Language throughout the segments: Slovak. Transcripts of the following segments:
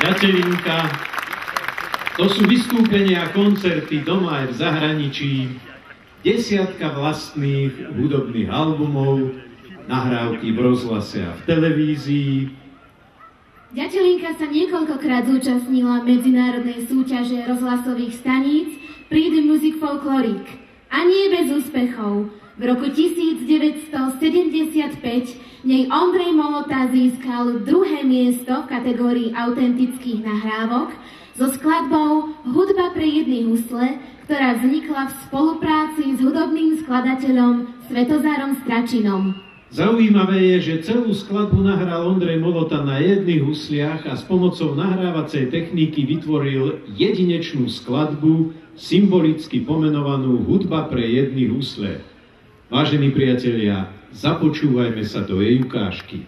Ďateľinka, to sú vystúpenia koncerty doma aj v zahraničí, desiatka vlastných hudobných albumov, nahrávky v rozhlase a v televízii. Ďateľinka sa niekoľkokrát zúčastnila medzinárodnej súťaže rozhlasových staníc Prix de Music Folklorique a nie bez úspechov. V roku 1975 nej Ondrej Molota získal druhé miesto v kategórii autentických nahrávok so skladbou Hudba pre jedny husle, ktorá vznikla v spolupráci s hudobným skladateľom Svetozárom Stračinom. Zaujímavé je, že celú skladbu nahral Ondrej Molota na jedných husliach a s pomocou nahrávacej techniky vytvoril jedinečnú skladbu, symbolicky pomenovanú Hudba pre jedny husle. Vážení priatelia, započúvajme sa do jej ukážky.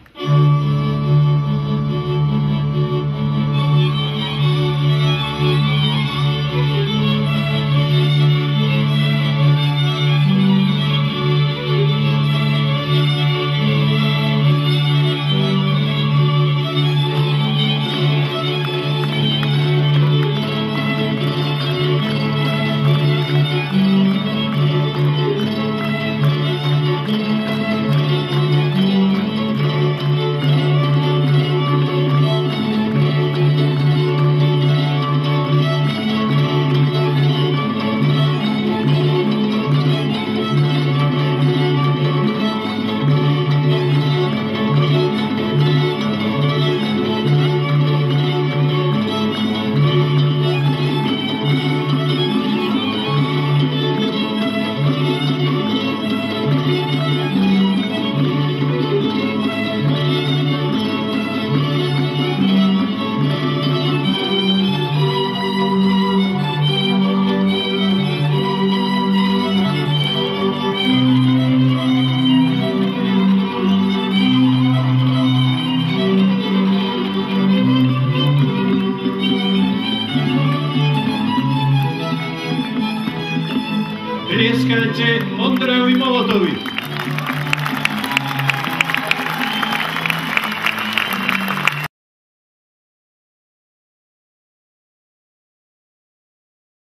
Tlieskajte Ondrejovi Molotovi.